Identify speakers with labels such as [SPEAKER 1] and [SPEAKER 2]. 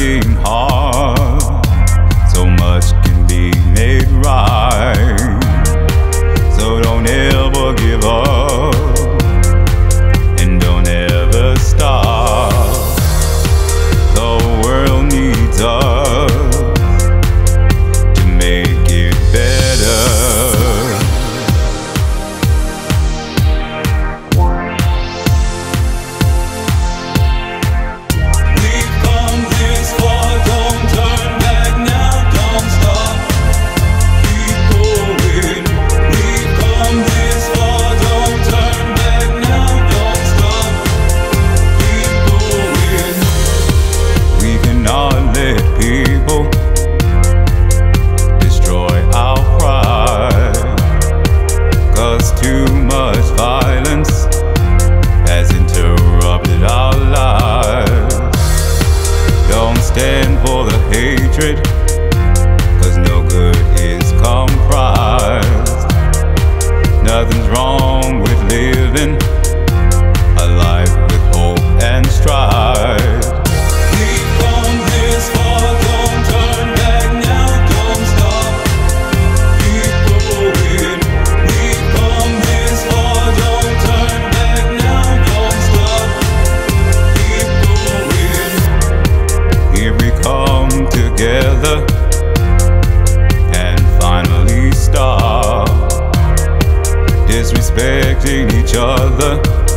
[SPEAKER 1] working hard. together and finally stop disrespecting each other.